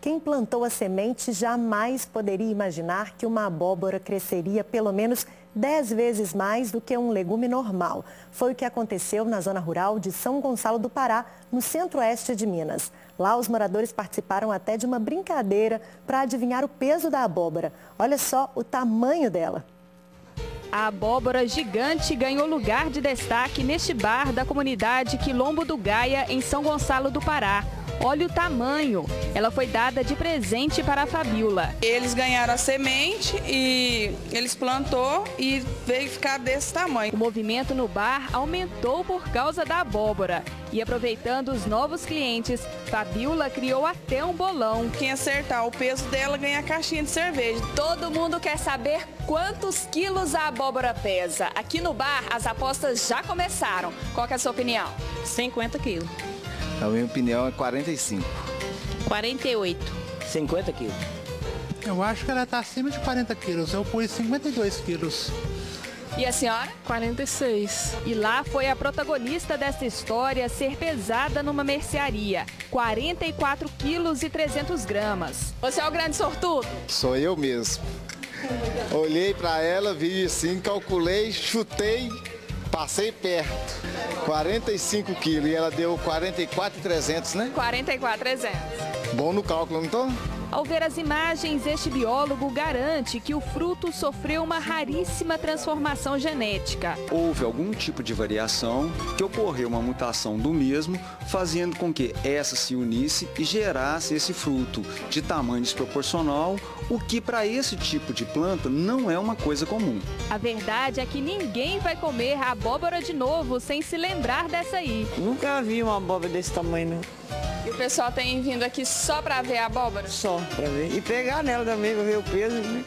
Quem plantou a semente jamais poderia imaginar que uma abóbora cresceria pelo menos 10 vezes mais do que um legume normal. Foi o que aconteceu na zona rural de São Gonçalo do Pará, no centro-oeste de Minas. Lá, os moradores participaram até de uma brincadeira para adivinhar o peso da abóbora. Olha só o tamanho dela. A abóbora gigante ganhou lugar de destaque neste bar da comunidade Quilombo do Gaia, em São Gonçalo do Pará. Olha o tamanho. Ela foi dada de presente para a Fabiola. Eles ganharam a semente e eles plantou e veio ficar desse tamanho. O movimento no bar aumentou por causa da abóbora. E aproveitando os novos clientes, Fabiola criou até um bolão. Quem acertar o peso dela ganha a caixinha de cerveja. Todo mundo quer saber quantos quilos a abóbora pesa. Aqui no bar, as apostas já começaram. Qual é a sua opinião? 50 quilos. A minha opinião é 45. 48. 50 quilos. Eu acho que ela está acima de 40 quilos. Eu pus 52 quilos. E a senhora? 46. E lá foi a protagonista dessa história ser pesada numa mercearia. 44 quilos e 300 gramas. Você é o grande sortudo? Sou eu mesmo. Olhei para ela, vi assim, calculei, chutei, passei perto. 45 quilos e ela deu 44,300, né? 44,300. Bom no cálculo, não tô? Ao ver as imagens, este biólogo garante que o fruto sofreu uma raríssima transformação genética. Houve algum tipo de variação que ocorreu uma mutação do mesmo, fazendo com que essa se unisse e gerasse esse fruto de tamanho desproporcional, o que para esse tipo de planta não é uma coisa comum. A verdade é que ninguém vai comer a abóbora de novo sem se lembrar dessa aí. Nunca vi uma abóbora desse tamanho, não. E o pessoal tem vindo aqui só para ver a abóbora? Só para ver. E pegar nela também, para ver o peso, né?